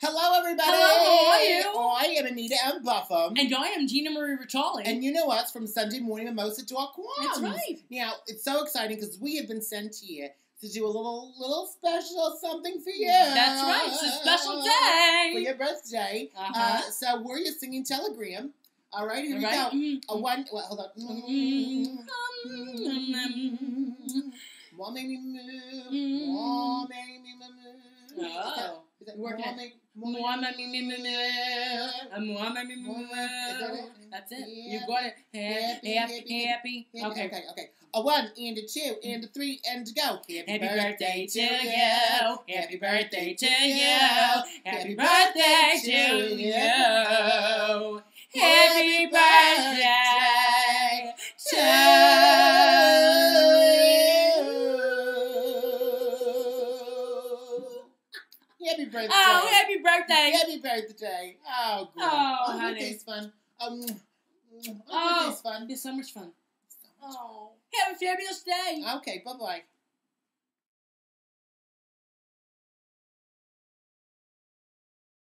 Hello, everybody. Hello, how are you? I am Anita M. Buffum. And I am Gina Marie Ritali. And you know us from Sunday Morning Mimosa to Aquam. That's right. Now, it's so exciting because we have been sent here to do a little little special something for you. That's right. It's a special day. For your birthday. Uh-huh. Uh, so we're your singing telegram. All right, here All we right. go. Mm. A one, well, hold on. Mm. More make me move. Mm. More make me move. Oh. Is that working more it. make- More more make me move. More make me uh, move. Is that it? That's it. You got it. Happy, Happy, happy, Okay. okay, okay. A one and a two and a three and a go. Happy, birthday to you. Happy birthday to to you. Happy birthday Happy birthday. Oh, happy birthday. Happy birthday. Oh, great. Oh, oh honey. birthday's fun. Um, oh, Oh. birthday's fun. It's so much fun. Oh. Have a fabulous day. Okay, bye-bye.